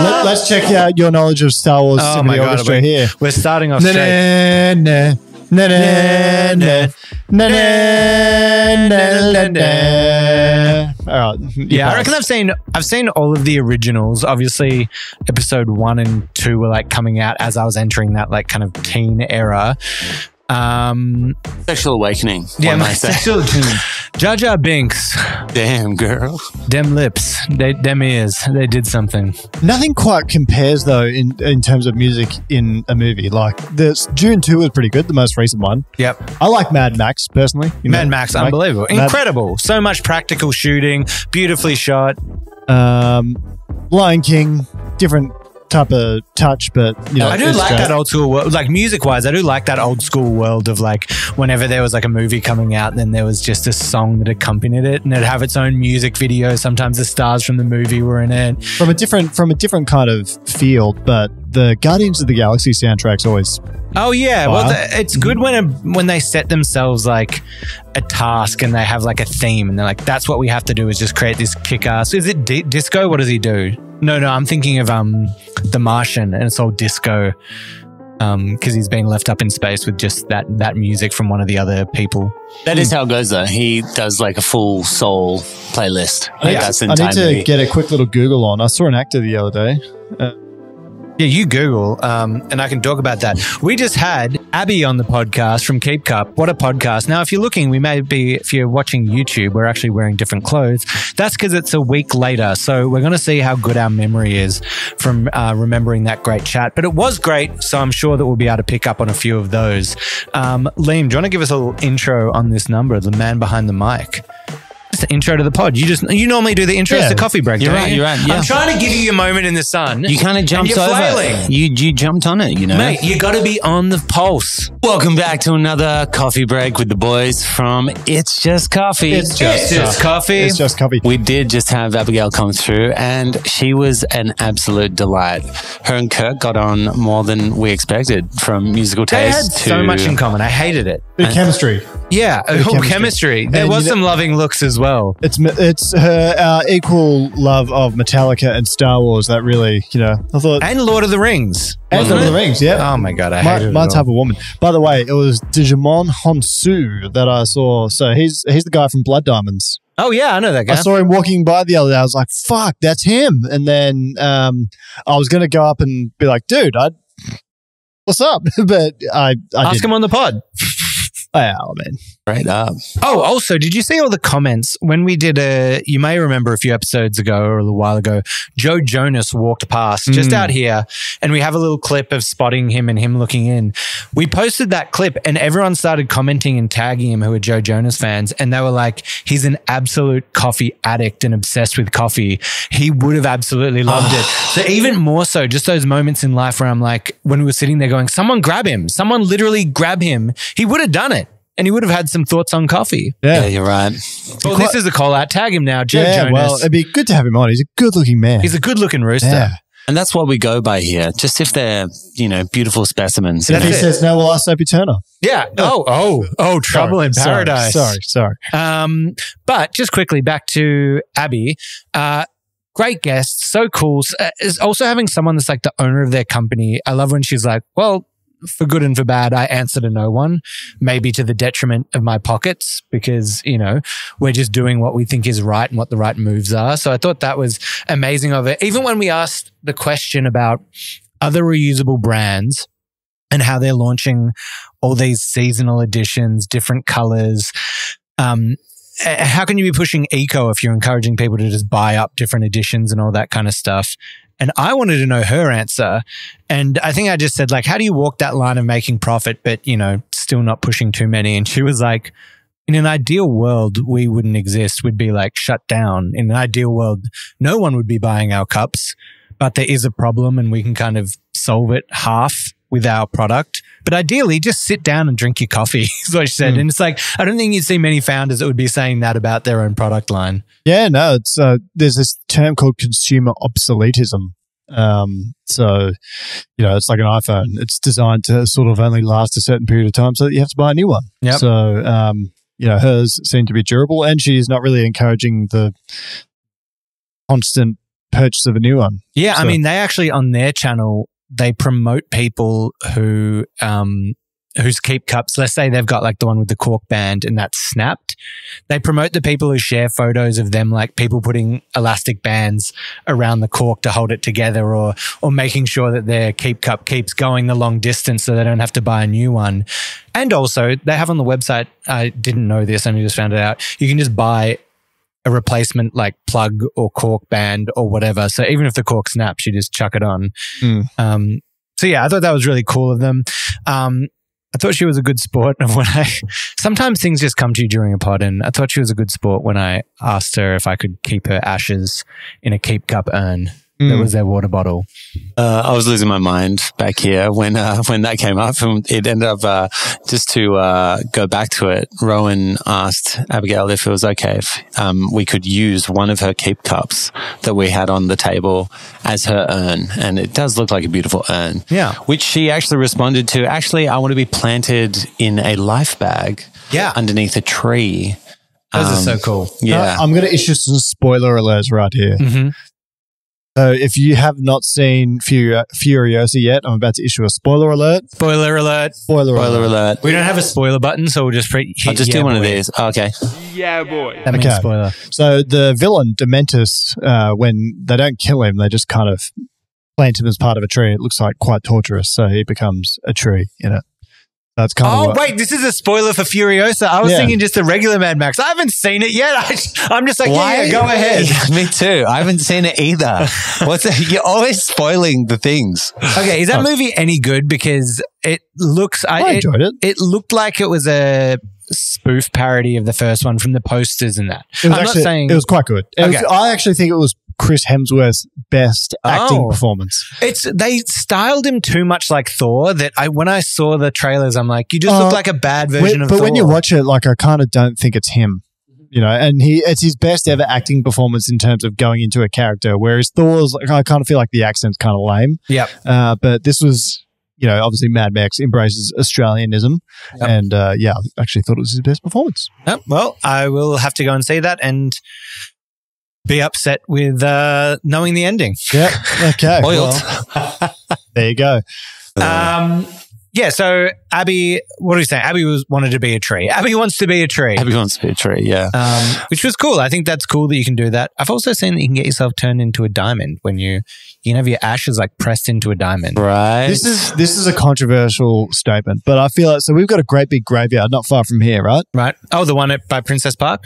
Let, us check out your knowledge of Star Wars Oh my god, we're, here. we're starting off straight. All right. Yeah, I reckon I've seen I've seen all of the originals. Obviously, episode one and two were like coming out as I was entering that like kind of teen era. Um, sexual awakening. Yeah, my sexual awakening. Jar Binks, Damn, girl. them lips, they, them ears, they did something. Nothing quite compares though in in terms of music in a movie. Like this Dune two was pretty good, the most recent one. Yep, I like Mad Max personally. You Mad know, Max, like unbelievable, Mad- incredible. So much practical shooting, beautifully shot. Um, Lion King, different type of touch, but you know, I do like great. that old school world, like music wise. I do like that old school world of like whenever there was like a movie coming out, then there was just a song that accompanied it, and it'd have its own music video. Sometimes the stars from the movie were in it. from a different from a different kind of field. But the Guardians of the Galaxy soundtrack's always Oh yeah, well Wow. th- it's good when a, when they set themselves like a task and they have like a theme and they're like, that's what we have to do is just create this kick-ass. Is it di- disco? What does he do? No, no, I'm thinking of um the Martian and it's all disco. Um, because he's being left up in space with just that that music from one of the other people. That is how it goes, though. He does like a full soul playlist. I need, Like, I need to get a quick little Google on. I saw an actor the other day. Yeah, you Google, um, and I can talk about that. We just had Abby on the podcast from KeepCup. What a podcast. Now, if you're looking, we may be, if you're watching YouTube, we're actually wearing different clothes. That's because it's a week later. So we're going to see how good our memory is from uh, remembering that great chat. But it was great. So I'm sure that we'll be able to pick up on a few of those. Um, Liam, do you want to give us a little intro on this number, the man behind the mic? Just the intro to the pod. You just you normally do the intro Yeah. to coffee break. You're right, you? you're right, yeah. I'm trying to give you your moment in the sun. You kind of jumped you're over. flailing. You you jumped on it, you know. Mate, you got to be on the pulse. Welcome back to another coffee break with the boys from It's Just Coffee. It's just, It's just coffee. It's just coffee. we did just have Abigail come through, and she was an absolute delight. Her and Kirk got on more than we expected from musical taste. They had taste to so much in common. I hated it. The chemistry. Yeah, oh, chemistry. chemistry. There And was you know- some loving looks as well. It's it's her uh, equal love of Metallica and Star Wars that really you know I thought And Lord of the Rings. and Lord of the? Rings yeah Oh my god, I my, my it. type of woman. By the way, it was Djimon Hounsou that I saw. So he's he's the guy from Blood Diamonds. Oh yeah, I know that guy. I saw him walking by the other day. I was like, "Fuck, that's him!" And then um, I was gonna go up and be like, "Dude, I, what's up?" but I, I Ask didn't. him on the pod. Oh, man, Straight up. Oh, also, did you see all the comments when we did a? You may remember a few episodes ago or a little while ago, Joe Jonas walked past just Mm. out here, and we have a little clip of spotting him and him looking in. We posted that clip, and everyone started commenting and tagging him who are Joe Jonas fans, and they were like, "He's an absolute coffee addict and obsessed with coffee. He would have absolutely loved it." So even more so, just those moments in life where I'm like, when we were sitting there going, "Someone grab him! Someone literally grab him!" He would have done it. And he would have had some thoughts on coffee. Yeah, yeah, you're right. Well, this is a call out. Tag him now, Joe yeah. Jonas. Well, it'd be good to have him on. He's a good-looking man. He's a good looking rooster. yeah. And that's what we go by here. Just if they're, you know, beautiful specimens. And if he says no, we'll ask Sophie Turner. Yeah. Oh, oh, oh, trouble Sorry, in paradise. Sorry, sorry. Um, but just quickly back to Abby. Uh, great guest, so cool. Uh, Is also having someone that's like the owner of their company. I love when she's like, well, for good and for bad, I answer to no one, maybe to the detriment of my pockets because, you know, we're just doing what we think is right and what the right moves are. So I thought that was amazing of it. Even when we asked the question about other reusable brands and how they're launching all these seasonal editions, different colors. Um, Uh, how can you be pushing eco if you're encouraging people to just buy up different editions and all that kind of stuff? And I wanted to know her answer. And I think I just said, like, how do you walk that line of making profit, but, you know, still not pushing too many? And she was like, in an ideal world, we wouldn't exist. We'd be like shut down. In an ideal world, no one would be buying our cups, but there is a problem and we can kind of solve it half with our product. But ideally, just sit down and drink your coffee, is what she said. Mm. And it's like, I don't think you'd see many founders that would be saying that about their own product line. Yeah, no, it's uh, there's this term called consumer obsoletism, Um, so, you know, it's like an iPhone. It's designed to sort of only last a certain period of time so that you have to buy a new one. Yep. So, um, you know, hers seem to be durable and she's not really encouraging the constant purchase of a new one. Yeah, I mean, they actually on their channel they promote people who um whose keep cups. Let's say they've got like the one with the cork band and that's snapped. They promote the people who share photos of them, like people putting elastic bands around the cork to hold it together, or or making sure that their keep cup keeps going the long distance so they don't have to buy a new one. And also, they have on the website. I didn't know this, only just found it out. You can just buy a replacement like plug or cork band or whatever. So even if the cork snaps, you just chuck it on. Hmm. Um, so yeah, I thought that was really cool of them. Um, I thought she was a good sport. When I sometimes things just come to you during a pod, and I thought she was a good sport when I asked her if I could keep her ashes in a keep cup urn that Mm. was their water bottle. Uh, I was losing my mind back here when uh, when that came up, and it ended up uh, just to uh, go back to it. Rohan asked Abigail if it was okay if um, we could use one of her keep cups that we had on the table as her urn, and it does look like a beautiful urn. Yeah. which she actually responded to. Actually, I want to be planted in a life bag. Yeah. underneath a tree. Those are Um, so cool. Yeah, Uh, I'm going to issue some spoiler alerts right here. hmm So if you have not seen Furio- Furiosa yet, I'm about to issue a spoiler alert. Spoiler alert. Spoiler, spoiler alert. alert. We don't have a spoiler button, so we'll just pre- hit I'll just yeah, do one of boy. these. Okay. Yeah, boy. That means Okay. spoiler. So the villain Dementus, uh, when they don't kill him, they just kind of plant him as part of a tree. It looks like quite torturous, so he becomes a tree in it. That's kind of Oh wait, this is a spoiler for Furiosa. I was Yeah. thinking just the regular Mad Max. I haven't seen it yet. I, am just like, yeah, yeah, go ahead. Me too. I haven't seen it either. What's you're always spoiling the things. Okay, is that movie any good? Because it looks, I, I enjoyed it. it looked like it was a spoof parody of the first one from the posters and that. It was I'm actually not saying it was quite good. It was- Okay. I actually think it was Chris Hemsworth's best acting Oh. performance. it's they styled him too much like Thor. That I when I saw the trailers, I'm like, you just Uh, look like a bad version When- of but Thor. when you watch it, like I kind of don't think it's him. You know, and he it's his best ever acting performance in terms of going into a character. Whereas Thor's, like, I kind of feel like the accent's kind of lame. Yep. Uh, but this was, you know, obviously Mad Max embraces Australianism, Yep. and uh, yeah, I actually thought it was his best performance. Oh, well, I will have to go and see that and be upset with uh, knowing the ending. Yeah. Okay. Well, there you go. Um, yeah. So Abby, what are you saying? Abby was wanted to be a tree. Abby wants to be a tree. Happy wants to be a tree. Yeah. um, which was cool. I think that's cool that you can do that. I've also seen that you can get yourself turned into a diamond when you you can have your ashes like pressed into a diamond. Right. This is this is a controversial statement, but I feel like so we've got a great big graveyard not far from here, right? Right? Oh, the one at, by Princess Park.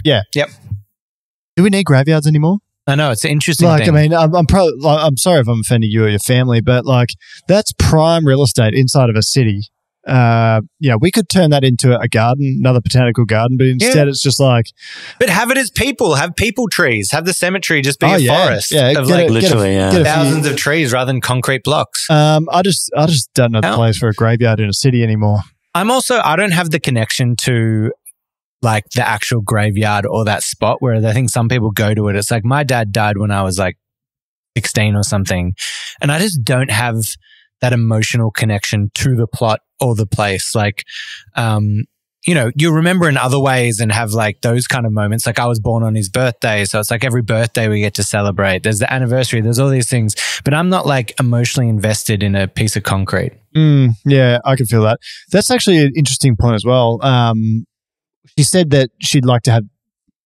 Do we need graveyards anymore? I know it's an interesting. Like, thing. I mean, I'm, I'm probably, like, I'm sorry if I'm offending you or your family, but like, that's prime real estate inside of a city. Uh, you know, we could turn that into a garden, another botanical garden, but instead it's just like, but have it as people. Have people trees. Have the cemetery just be Oh, a yeah. forest Yeah, of like it- Literally, a few- thousands of trees rather than concrete blocks. um, I just, I just don't know the place for a graveyard in a city anymore. I'm also I don't have the connection to like the actual graveyard or that spot where I think some people go to it. It's like my dad died when I was like 16 or something, and I just don't have that emotional connection to the plot or the place. Like, um, you know, you remember in other ways and have like those kind of moments. Like I was born on his birthday. So it's like every birthday we get to celebrate. There's the anniversary. There's all these things, but I'm not like emotionally invested in a piece of concrete. Mm, yeah, I can feel that. That's actually an interesting point as well. Um, she said that she'd like to have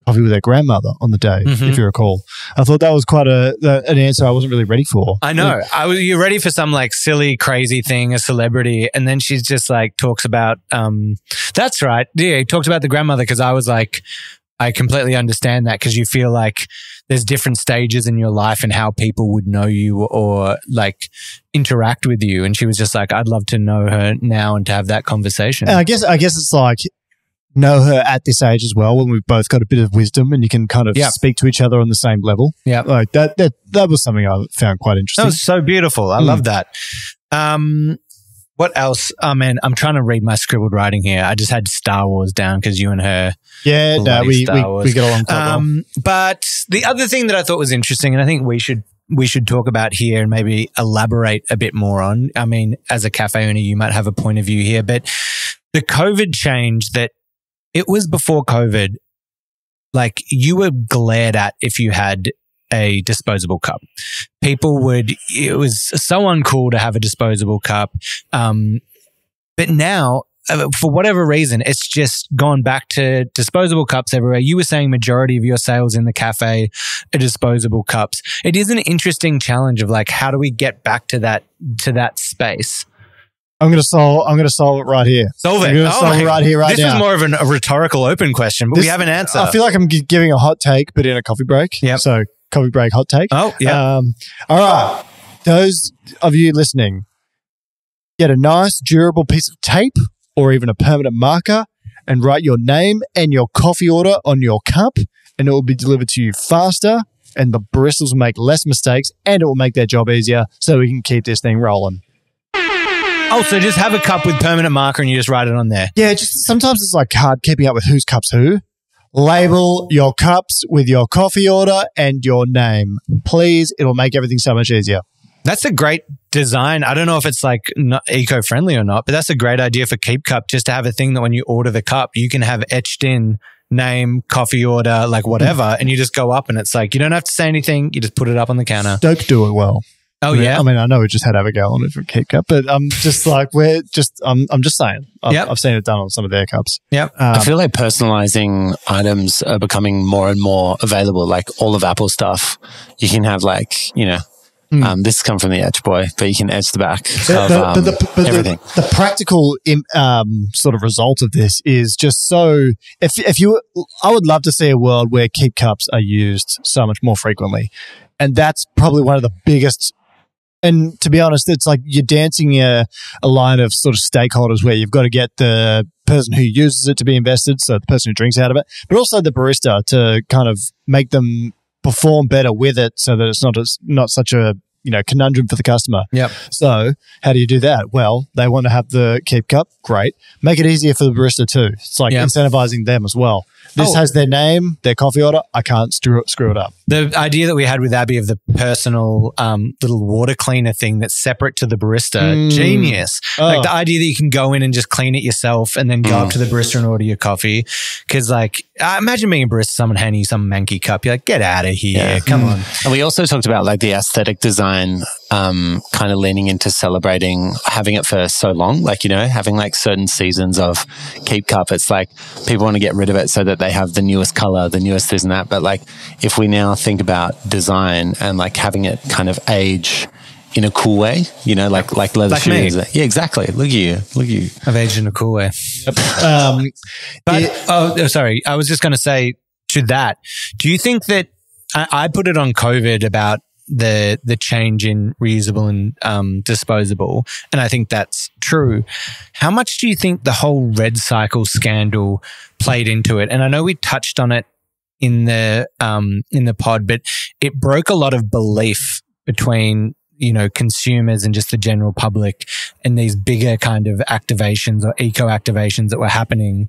coffee with her grandmother on the day, Mhm. if you recall. I thought that was quite a, a- an answer I wasn't really ready for. I know. I was you're ready for some like silly, crazy thing, a celebrity, and then she's just like talks about. um That's right. Yeah, he talked about the grandmother because I was like, I completely understand that because you feel like there's different stages in your life and how people would know you or like interact with you. And she was just like, I'd love to know her now and to have that conversation. And I guess I guess it's like know her at this age as well, when we've both got a bit of wisdom and you can kind of Yeah. speak to each other on the same level. Yeah. like that. That that was something I found quite interesting. That was so beautiful. I Mm. love that. Um, what else? Oh man, I'm trying to read my scribbled writing here. I just had Star Wars down because you and her yeah, no, we Star we, Wars. we get along quite well. Um, but the other thing that I thought was interesting, and I think we should we should talk about here and maybe elaborate a bit more on. I mean, as a cafe owner, you might have a point of view here, but the COVID change that it was before COVID, like you were glared at if you had a disposable cup. People would, it was so uncool to have a disposable cup. Um, but now, uh, for whatever reason, it's just gone back to disposable cups everywhere. You were saying majority of your sales in the cafe are disposable cups. It is an interesting challenge of like, how do we get back to that, to that space? I'm gonna solve. I'm gonna solve it right here. Solve it. I'm gonna Oh solve it right here, right this now. was more of an, a rhetorical open question, but This- we have an answer. I feel like I'm gi- giving a hot take, but in a coffee break. Yep. So coffee break, hot take. oh, yeah. Um, all right. Those of you listening, get a nice, durable piece of tape or even a permanent marker and write your name and your coffee order on your cup, and it will be delivered to you faster. And the baristas will make less mistakes and it will make their job easier so we can keep this thing rolling. Oh, so just have a cup with permanent marker and you just write it on there. Yeah, just sometimes it's like hard keeping up with whose cups who. Label your cups with your coffee order and your name. Please, it'll make everything so much easier. That's a great design. I don't know if it's like eco-friendly or not, but that's a great idea for KeepCup just to have a thing that when you order the cup, you can have etched in name, coffee order, like whatever, and you just go up and it's like you don't have to say anything. You just put it up on the counter. Stoke do it well. Oh I mean, yeah. I mean, I know we just had Abigail on it for KeepCup, but I'm just like, we're just, I'm, I'm just saying. I've, Yep. I've seen it done on some of their cups. Yep. Um, I feel like personalizing items are becoming more and more available. Like all of Apple stuff, you can have like you know, Hmm. um, this come from the Edge Boy, but you can edge the back but, of but- um, but the, but everything. the, the practical im, um, sort of result of this is just so. If if you, I would love to see a world where keep cups are used so much more frequently, and that's probably one of the biggest. And to be honest, it's like you're dancing a, a line of sort of stakeholders where you've got to get the person who uses it to be invested, so the person who drinks out of it, but also the barista to kind of make them perform better with it, so that it's not as, not such a you know conundrum for the customer. Yep. So, how do you do that? Well, they want to have the keep cup. Great. Make it easier for the barista too. It's like Yeah. incentivizing them as well. This Oh. has their name, their coffee order. I can't screw, screw it up. The idea that we had with Abby of the personal um, little water cleaner thing that's separate to the barista, Mm. genius. Oh. Like the idea that you can go in and just clean it yourself and then go up to the barista and order your coffee. Cause like, I imagine being a barista, someone handing you some manky cup. You're like, get out of here. Yeah. Come on. And we also talked about like the aesthetic design, um, kind of leaning into celebrating having it for so long. Like, you know, having like certain seasons of KeepCup. It's like people want to get rid of it so that they have the newest color, the newest this and that. But like, if we now think about design and like having it kind of age in a cool way, you know, like, like leather Like me. shoes. Yeah, exactly. Look at you. Look at you. I've aged in a cool way. Um, But It- oh, oh, sorry, I was just going to say to that. Do you think that I, I put it on COVID about the the change in reusable and um, disposable, and I think that's true. How much do you think the whole Redcycle scandal played into it? And I know we touched on it in the um, in the pod, but it broke a lot of belief between you know consumers and just the general public and these bigger kind of activations or eco activations that were happening.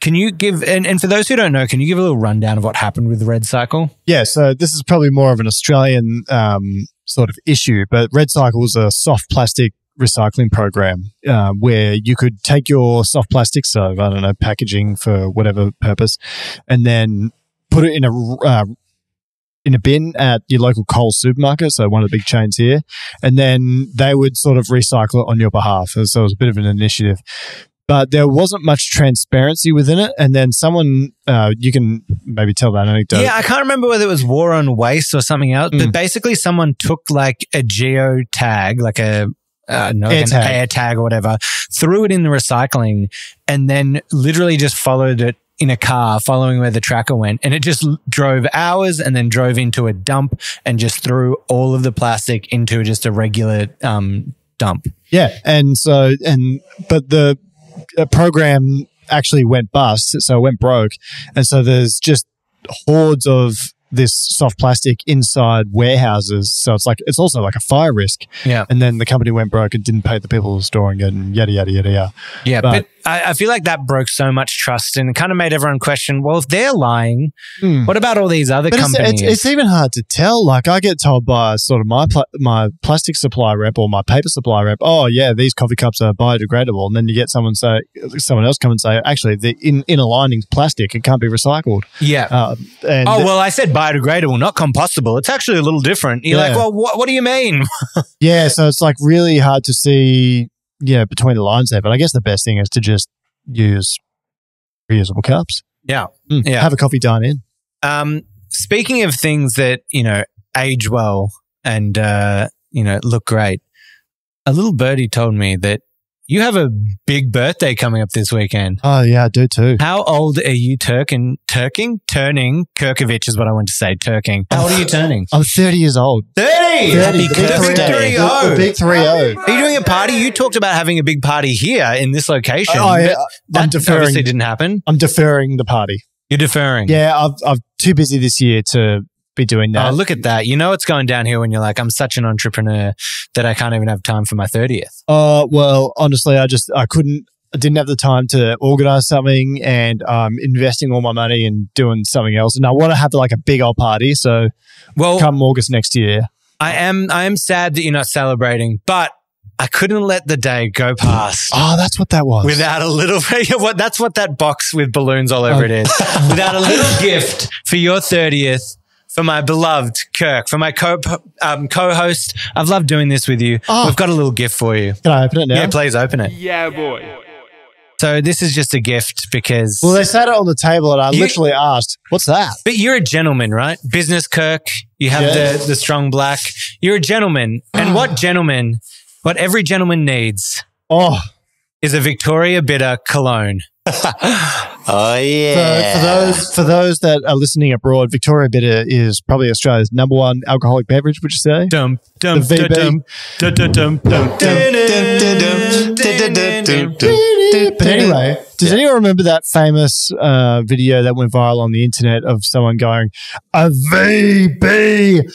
Can you give and, and for those who don't know, can you give a little rundown of what happened with Redcycle? yeah, so this is probably more of an Australian um, sort of issue, but Redcycle is a soft plastic recycling program uh, where you could take your soft plastic, so I don't know, packaging for whatever purpose, and then put it in a uh, in a bin at your local Coles supermarket, so one of the big chains here, and then they would sort of recycle it on your behalf. So it was a bit of an initiative. But there wasn't much transparency within it. And then someone, uh, you can maybe tell that anecdote. Yeah, I can't remember whether it was War on Waste or something else, but Mm. basically someone took like a geo tag, like a uh, no, Air an tag. air tag or whatever, threw it in the recycling, and then literally just followed it in a car, following where the tracker went, and it just drove hours and then drove into a dump and just threw all of the plastic into just a regular um, dump. Yeah, and so and but the program actually went bust, so it went broke, and so there's just hordes of this soft plastic inside warehouses. So it's like it's also like a fire risk. Yeah. And then the company went broke and didn't pay the people storing it, and yada yada yada yada. Yeah, But- but, I, I feel like that broke so much trust and kind of made everyone question. Well, if they're lying, Hmm. what about all these other But it's, companies? it's, it's even hard to tell. Like I get told by sort of my pla- my plastic supply rep or my paper supply rep, oh yeah, these coffee cups are biodegradable, and then you get someone say, someone else come and say, actually, the in inner lining's plastic, it can't be recycled. yeah. Uh, and Oh well, I said biodegradable, not compostable. It's actually a little different. You're Yeah. like, well, what, what do you mean? yeah, so it's like really hard to see, yeah, between the lines there. But I guess the best thing is to just use reusable cups. Yeah. Mm. Yeah. Have a coffee, dine in. Um, speaking of things that you know age well and uh, you know look great, a little birdie told me that you have a big birthday coming up this weekend. Oh yeah, I do too. How old are you, Turkin? Turking? Turning? Kirkovich is what I want to say. Turking. How old are you turning? I'm 30 years old. 30! 30, Happy birthday. 3 The, the big 3 0. Are you doing a party? You talked about having a big party here in this location. Oh, yeah, that I'm deferring. obviously didn't happen. I'm deferring the party. You're deferring. Yeah, I've, I'm too busy this year to be doing that. Oh, look at that. You know it's going downhill when you're like, I'm such an entrepreneur that I can't even have time for my 30th. Uh, well, honestly, I just I couldn't. I didn't have the time to organize something, and um, investing all my money in doing something else. And I want to have like a big old party. So Well, come August next year. I am I am sad that you're not celebrating, but I couldn't let the day go past. Oh, that's what that was. Without a little, what that's what that box with balloons all over it is. Without a little gift for your thirtieth, for my beloved Kirk, for my co um, co-host. I've loved doing this with you. Oh. We've got a little gift for you. Can I open it now? Yeah, please open it. Yeah, boy. So this is just a gift because. well, they sat it on the table, and I You- literally asked, "What's that?" but you're a gentleman, right? Business Kirk. You have Yeah. the the strong black. You're a gentleman, and what gentleman? What every gentleman needs Oh, is a Victoria Bitter cologne. Oh for, yeah. for those for those that are listening abroad, Victoria Bitter is probably Australia's number one alcoholic beverage. Would you say? Dum dum The VB. dum dum dum dum dum But anyway, does anyone remember that famous uh, video that went viral on the internet of someone going, a VB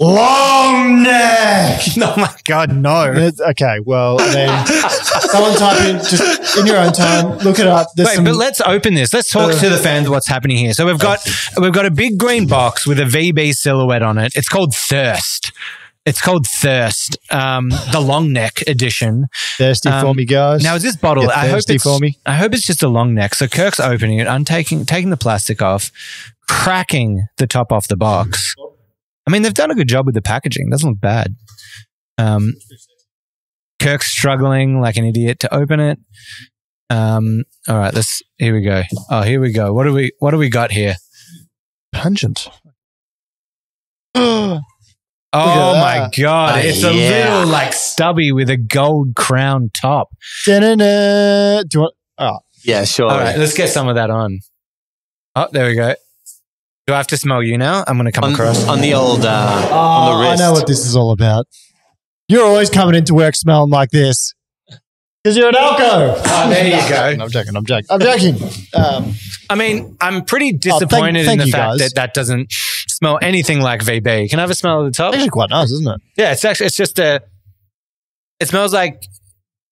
long neck? Oh my god, no! Okay, well, mean, someone type in, just in your own time, look it up. There's Wait, some, but let's open this. Let's talk Uh, to the fans what's happening here. So we've got we've got a big green box with a VB silhouette on it. It's called Thirst. It's called Thirst, um, the long neck edition. thirsty um, for me, guys. Now is this bottle? I hope thirsty it's for me. I hope it's just a long neck. So Kirk's opening it, untaking taking the plastic off, cracking the top off the box. I mean, they've done a good job with the packaging. Doesn't look bad. Um, Kirk's struggling like an idiot to open it. Um, all right, let's. Here we go. Oh, here we go. What do we? What do we got here? pungent. Oh my god! Oh, it's a little like stubby with a gold crown top. Da-na-na. Do you want? Oh, yeah, sure. All right, let's get some of that on. Oh, there we go. Do I have to smell you now? I'm going to come On, across. on the old uh, Oh, on the I know what this is all about. You're always coming into work smelling like this because you're an alco. Oh, there you go. I'm joking. I'm joking. I'm joking. Um, I mean, I'm pretty thank- disappointed thank in the fact guys. that that doesn't smell anything like VB. Can I have a smell at the top? it's actually quite nice, isn't it? Yeah, it's actually it's just a. It smells like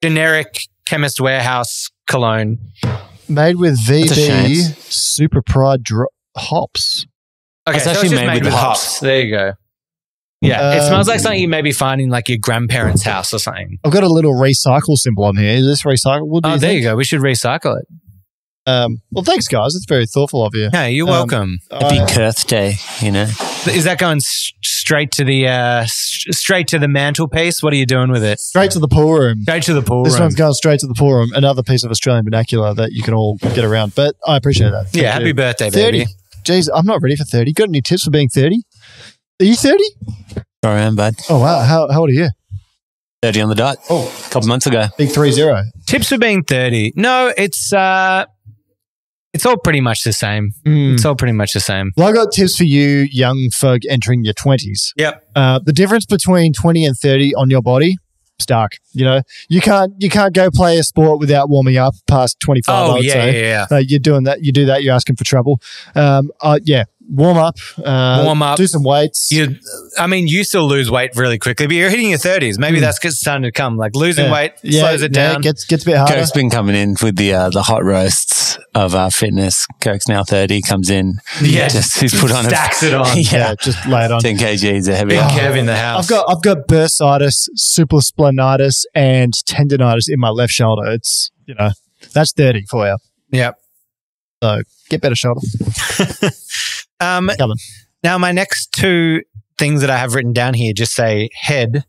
generic chemist warehouse cologne. Made with That's. VB Super Pride dro- hops. Okay, It's so actually it's just made made, with with hops. hops. There you go. Yeah, it Um, smells like something you may be finding like your grandparents' house or something. I've got a little recycle symbol on here. Is this recyclable? do Oh, you there think? you go. We should recycle it. Um, well, thanks, guys. It's very thoughtful of you. Yeah, you're Um, welcome. Happy I- Kurth Day, you know. Is that going s- straight to the uh, s- straight to the mantelpiece? What are you doing with it? straight to the pool room. Straight to the pool This room. one's going straight to the pool room. Another piece of Australian vernacular that you can all get around. But I appreciate that. Thank yeah, happy birthday, 30. baby. Jeez, I'm not ready for 30. Got any tips for being 30? Are you 30? Sorry, I'm bud. Oh, wow. How, how old are you? 30 on the dot. Oh. A couple months ago. Big 3 0. Tips for being thirty? No, it's uh, it's all pretty much the same. It's all pretty much the same. Well, I got tips for you, young folk entering your 20s. Yep. Uh, the difference between 20 and 30 on your body, stark. You know, you can't you can't go play a sport without warming up past 25. I Oh would yeah, say. yeah, yeah. Uh, you're doing that. You do that. You're asking for trouble. Um, uh, yeah, warm up, uh, Warm up. do some weights. You, I mean, you still lose weight really quickly, but you're hitting your 30s. Maybe that's 'cause it's starting to come. Like losing. Yeah. weight yeah, slows it yeah, down. gets gets a bit harder. Kirk's been coming in with the uh, the hot roasts of uh, fitness. Kirk's now thirty. Comes in, Yeah. just he's put on a Stacks it on. yeah, yeah, just lay it on. ten kgs a heavy. Big Kev in the house. I've got I've got bursitis, suprasplenitis, and tendonitis in my left shoulder. It's you know that's thirty for you. Yep. So get better shoulder. Um, Coming. now, my next two things that I have written down here just say head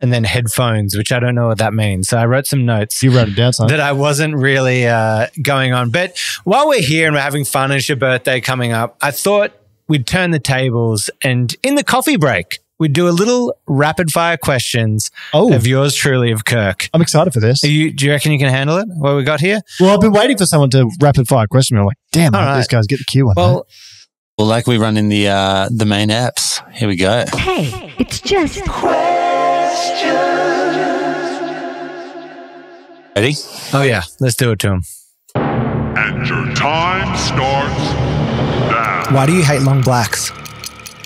and then headphones, which I don't know what that means. So I wrote some notes. You wrote it down, son. that I wasn't really uh, going on. But while we're here and we're having fun, and it's your birthday coming up, I thought we'd turn the tables and in the coffee break, we'd do a little rapid fire questions Oh, of yours truly, of Kirk. I'm excited for this. Are you, do you reckon you can handle it? What we got here? Well, I've been waiting for someone to rapid fire question me. I'm like, damn, right. these guys get the Q one. Well, Well, like we run in the uh, the main apps. Here we go. Hey, it's just questions. Ready? oh yeah, let's do it to him. And your time starts now. Why do you hate long blacks?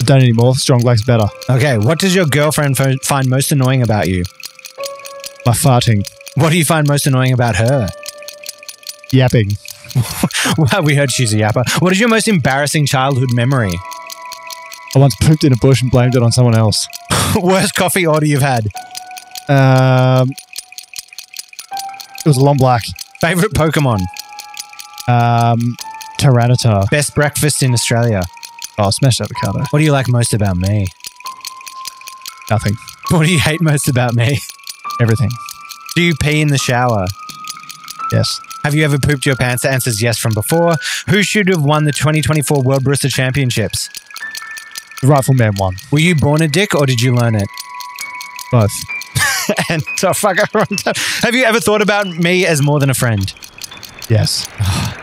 don't anymore. Strong black's better. Okay, what does your girlfriend fo- find most annoying about you? My farting, What do you find most annoying about her? yapping. Well, we heard she's a yapper. What is your most embarrassing childhood memory? I once pooped in a bush and blamed it on someone else. Worst coffee order you've had? Um, it was a long black. Favorite Pokemon? Um, Tyranitar. Best breakfast in Australia? Oh, smashed avocado. What do you like most about me? Nothing. What do you hate most about me? Everything. Do you pee in the shower? Yes. Have you ever pooped your pants? The answer is yes from before. Who should have won the 2024 World Barista Championships? The rightful man won. Were you born a dick or did you learn it? Both. and so fuck everyone. Have you ever thought about me as more than a friend? Yes.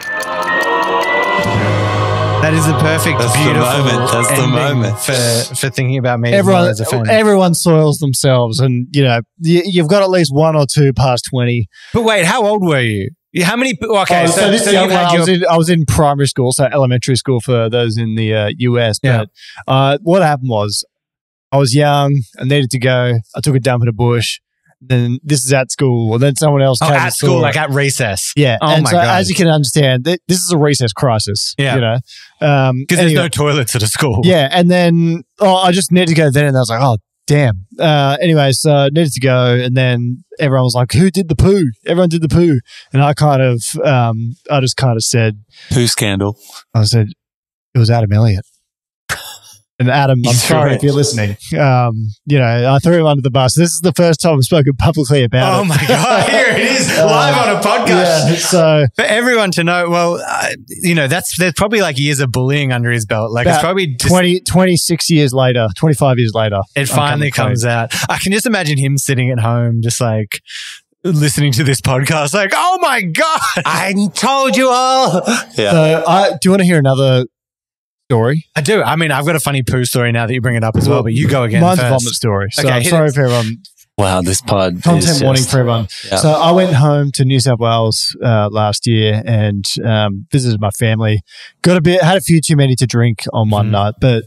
That is the perfect, That's the beautiful moment. That's the moment. for for thinking about me as Everyone, as a friend. everyone soils themselves, and you know you, you've got at least one or two past twenty. but wait, how old were you? How many? Okay, Oh, so, so, this so young you one, had I, your was in, I was in primary school, so elementary school for those in the uh, US. Yeah. But uh, what happened was, I was young, I needed to go. I took a dump in a bush. Then this is at school, and then someone else oh, came at and school, like at recess. yeah. Oh and my so, God. as you can understand, th- this is a recess crisis. Yeah. you know, um, Because anyway. there's no toilets at a school. Yeah, and then oh, I just needed to go then, and I was like, oh damn. Uh, anyway, so I needed to go, and then everyone was like, who did the poo? Everyone did the poo, and I kind of, um, I just kind of said, Poo scandal. I said, it was Adam Elliott. And Adam, I'm sorry it. if you're listening. Um, you know, I threw him under the bus. This is the first time I've spoken publicly about Oh it. my god! Here it is, live on a podcast. Yeah, so For everyone to know, well, uh, you know, that's there's probably like years of bullying under his belt. Like it's probably just, 20, 26 years later, 25 years later, it finally coming comes out. I can just imagine him sitting at home, just like listening to this podcast, like, oh my god! I told you all. Yeah. So, I, do you want to hear another story? I do. I mean, I've got a funny poo story now that you bring it up as well, but you go again. Mine's a first. vomit story. So Okay, I'm sorry it. for everyone. wow, this pod. Content is warning just- for everyone. Yeah. So I went home to New South Wales uh, last year and um, visited my family. Got a bit, had a few too many to drink on one Mhm. night, but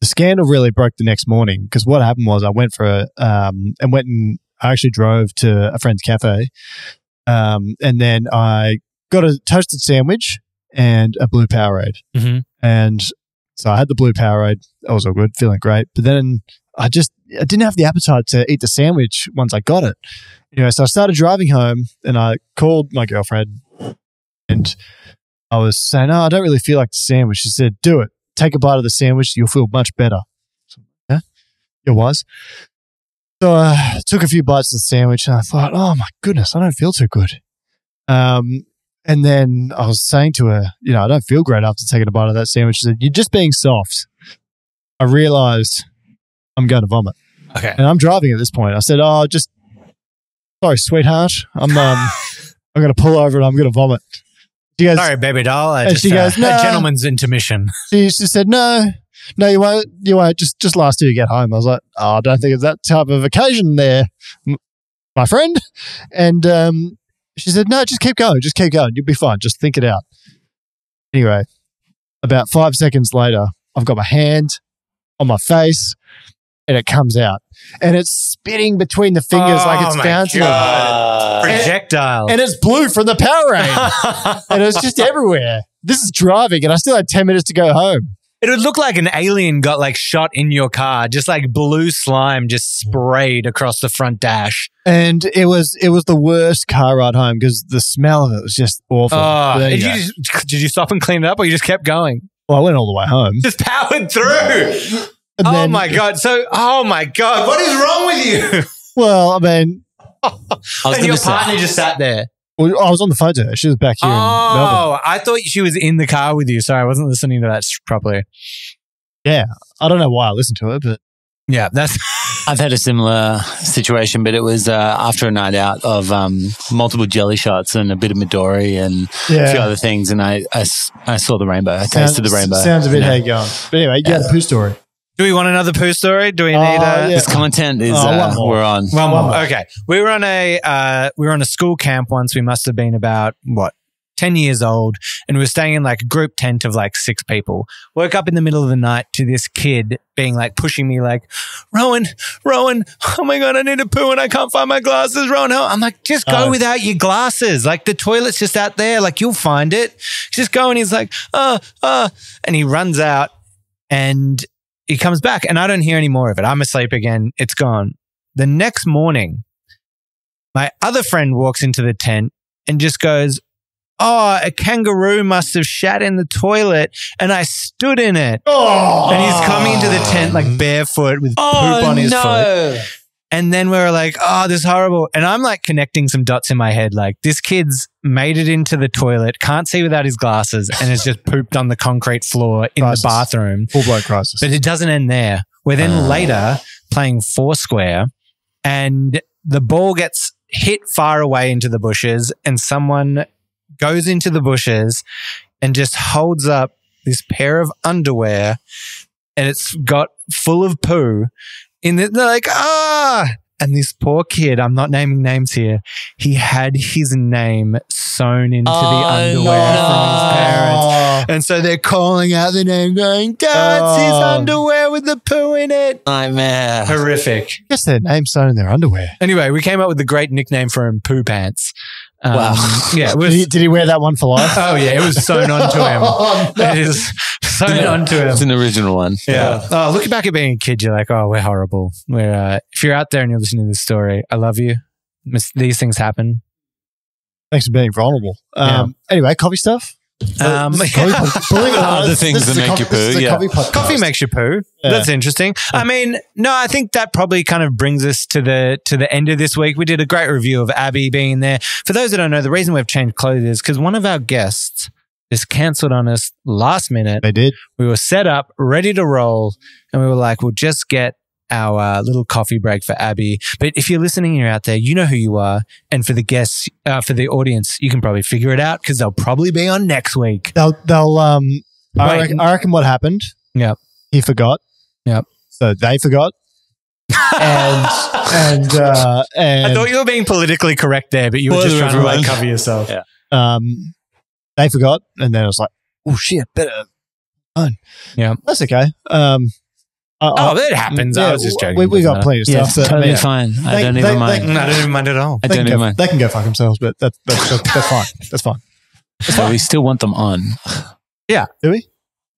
the scandal really broke the next morning because what happened was I went for a, um, and went and I actually drove to a friend's cafe, um, and then I got a toasted sandwich and a blue Powerade. Mhm. And so I had the blue Powerade. That was all good, feeling great. But then I just I didn't have the appetite to eat the sandwich once I got it. Anyway, so I started driving home and I called my girlfriend and I was saying, Oh, I don't really feel like the sandwich. She said, Do it. Take a bite of the sandwich. You'll feel much better. So, yeah, it was. So I took a few bites of the sandwich and I thought, Oh my goodness, I don't feel too good. Um, and then I was saying to her, you know, I don't feel great after taking a bite of that sandwich. She said, You're just being soft. I realized I'm going to vomit. Okay. And I'm driving at this point. I said, Oh, just sorry, sweetheart. I'm um I'm gonna pull over and I'm gonna vomit. She goes, Sorry, baby doll. I And just, she uh, goes, "No." a gentleman's intermission. she, she said, No, no, you won't you won't just just last till you get home. I was like, Oh, I don't think it's that type of occasion there, m- my friend. And um she said, No, just keep going, just keep going. You'll be fine. Just think it out. Anyway, About five seconds later, I've got my hand on my face and it comes out. And it's spitting between the fingers like Oh it's my bouncing. Projectile. And it's blue from the Powerade. and it's just everywhere. This is driving, and I still had 10 minutes to go home. It would look like an alien got like shot in your car, just like blue slime just sprayed across the front dash. And it was it was the worst car ride home because the smell of it was just awful. Oh, But there did you you, go. just, did you stop and clean it up or you just kept going? well, I went all the way home. Just powered through. And oh then- my God. So, oh my God. What is wrong with you? Well, I mean, I was and going your to say, partner just sat there. Well, I was on the phone to her. She was back here in Melbourne. Oh, I thought she was in the car with you. Sorry, I wasn't listening to that properly. Yeah. I don't know why I listened to it, but Yeah, that's I've had a similar situation, but it was uh, after a night out of um, multiple jelly shots and a bit of Midori and a few other things, and I I saw the rainbow. I tasted the rainbow. Sounds a bit you know. how you going. But anyway, you had a poo story. Do we want another poo story? Do we need Oh, a yeah. This content is Oh, one uh, more. we're on. one One more? more. Okay, we were on a uh, we were on a school camp once. We must have been about what. 10 years old and we were staying in like a group tent of like six people. Woke up in the middle of the night to this kid being like pushing me like, Rohan, Rohan, oh my God, I need a poo and I can't find my glasses. Rohan, help." I'm like, just go Oh. without your glasses. Like the toilet's just out there. Like you'll find it. Just go. And he's like, uh, uh, and he runs out and he comes back and I don't hear any more of it. I'm asleep again. It's gone. The next morning, my other friend walks into the tent and just goes, Oh, a kangaroo must have shat in the toilet and I stood in it. Oh, And he's coming into the tent like barefoot with Oh, poop on his foot. No. And then we were like, oh, this is horrible. And I'm like connecting some dots in my head. Like, this kid's made it into the toilet, can't see without his glasses, and has just pooped on the concrete floor in Crisis. the bathroom. full blown crisis. But it doesn't end there. We're then Ah. later playing Foursquare, and the ball gets hit far away into the bushes, and someone goes into the bushes and just holds up this pair of underwear, and it's got full of poo. In the, they're like, ah. And this poor kid, I'm not naming names here, he had his name sewn into the Oh, underwear from his no. parents. And so they're calling out the name, going, That's his Oh. underwear with the poo in it. Nightmare. Horrific. I guess their name's sewn in their underwear. Anyway, we came up with the great nickname for him, Poo Pants. Um, Wow. Yeah, it Did he, did he wear that one for life? Oh, yeah, it was sewn onto him. Oh, no. It is sewn Yeah. onto him. It's an original one. Yeah. Oh, looking back at being a kid, you're like, oh, we're horrible. We're, uh, if you're out there and you're listening to this story, I love you. Mis- These things happen. Thanks for being vulnerable. Um, Anyway, coffee stuff. Um, This is coffee believe it or not, Other things that make coffee- you poo, yeah. Coffee. Coffee makes you poo. Yeah. That's interesting. I mean, no, I think that probably kind of brings us to the to the end of this week. We did a great review of Abby being there. For those that don't know, the reason we've changed clothes is because one of our guests just cancelled on us last minute. They did. We were set up, ready to roll, and we were like, "We'll just get." Our uh, little coffee break for Abby. But if you're listening, and you're out there, you know who you are. And for the guests, uh, for the audience, you can probably figure it out because they'll probably be on next week. They'll, they'll, um, I reckon, I reckon what happened. Yep. He forgot. Yep. So they forgot. and, and, uh, and, I thought you were being politically correct there, but you were just Spoiler, trying to like cover yourself. Yeah. um, they forgot. And then I was like, oh shit, better. Fun. Yeah. That's okay. Um, I- Oh, I- that happens. I was just joking. We, we Doesn't got uh, plenty of Yeah, stuff. it's that- totally yeah. fine. I They- don't they- even they- mind. matter. No, I don't even mind at all. I don't even go, mind. they can go fuck themselves, but that's, that's, that's, that's fine. That's fine. So we still want them on. Yeah. Do we?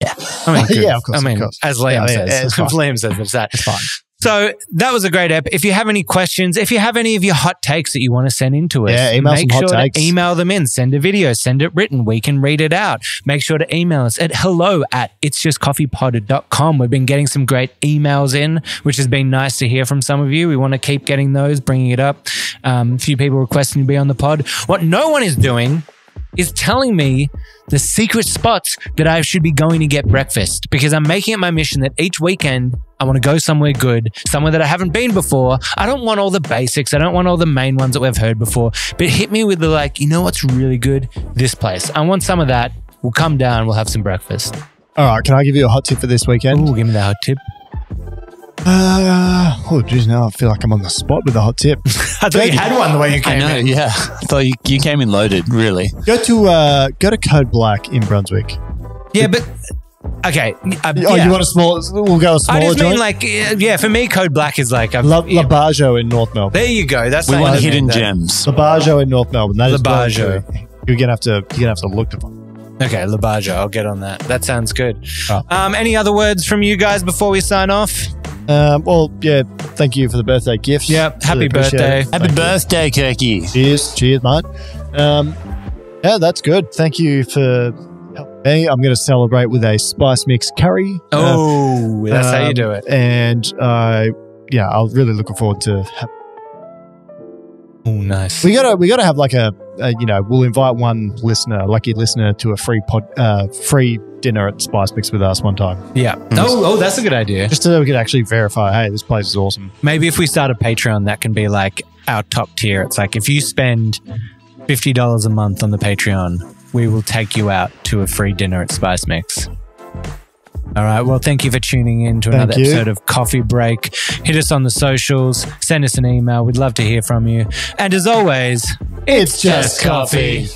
Yeah. I mean. Yeah, of course, I mean, of course. as Liam Yeah, yeah, says, yeah, it's fine. Liam says it's that. It's fine. So that was a great app. If you have any questions, if you have any of your hot takes that you want to send in to us, Yeah, email make sure takes. to email them in. Send a video, send it written. We can read it out. Make sure to email us at hello at it's just coffeepod.com. We've been getting some great emails in, which has been nice to hear from some of you. We want to keep getting those, bringing it up. Um, a few people requesting to be on the pod. What no one is doing is telling me the secret spots that I should be going to get breakfast because I'm making it my mission that each weekend I want to go somewhere good, somewhere that I haven't been before. I don't want all the basics. I don't want all the main ones that we've heard before, but hit me with the like, you know what's really good? This place. I want some of that. We'll come down. We'll have some breakfast. All right. Can I give you a hot tip for this weekend? Ooh, give me the hot tip. Uh, oh, geez, now I feel like I'm on the spot with a hot tip. I thought you had one the way you came I came know, in. yeah. I thought you, you came in loaded, really. go to uh, go to Code Black in Brunswick. Yeah, but okay. Uh, Oh, yeah. you want a small? We'll go a I smaller just mean joint. like yeah. For me, Code Black is like I've, La, yeah, Labajo in North Melbourne. there you go. That's We how want you hidden name that. gems. Labajo in North Melbourne. That is Labajo. well- You're gonna have to. You're gonna have to look to. Okay, Labajo. I'll get on that. That sounds good. Oh. Um, any other words from you guys before we sign off? Um, well, yeah. Thank you for the birthday gifts. Yep, happy Really appreciate birthday. it. Happy Thank you. birthday, Kirky. Cheers, cheers, mate. Um, yeah, that's good. Thank you for helping me. I'm going to celebrate with a spice mix curry. Uh, Oh, that's how you um, do it. And uh, yeah, I'm really looking forward to. Ha- Oh, nice. we gotta, we gotta have like a, a, you know, we'll invite one listener, lucky listener, to a free pod, uh, free dinner at Spice Mix with us one time, yeah. Oh, oh, that's a good idea. just so we can actually verify. Hey, this place is awesome. Maybe if we start a Patreon, that can be like our top tier. It's like if you spend fifty dollars a month on the Patreon, we will take you out to a free dinner at Spice Mix. All right. Well, thank you for tuning in to another episode of Coffee Break. Hit us on the socials. Send us an email. We'd love to hear from you. And as always, It's just coffee.